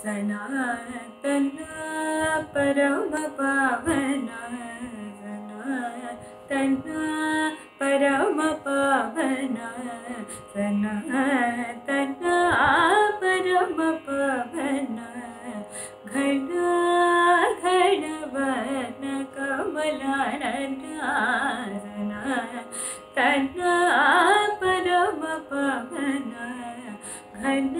सनातन परम पावन, सनातन परम पावन, सनातन परम पावन। घन घन वन कमलानना सनातन परम पावन। घन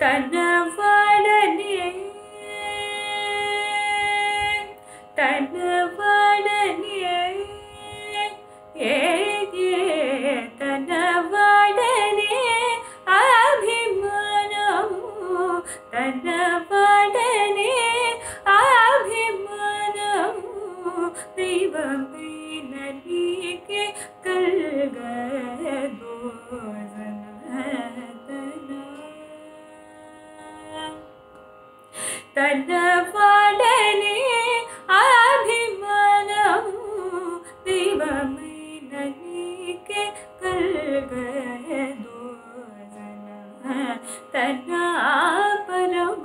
തനവാടനേ തനവാടനേ തനവാടനേ അഭിമാനമോ തനവാടനേ दीवी नदी के कल गए दो तना वाले अभिमान दीवी नदी के कल गए दो तना परम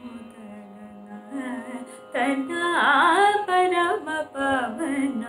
तना परम पवन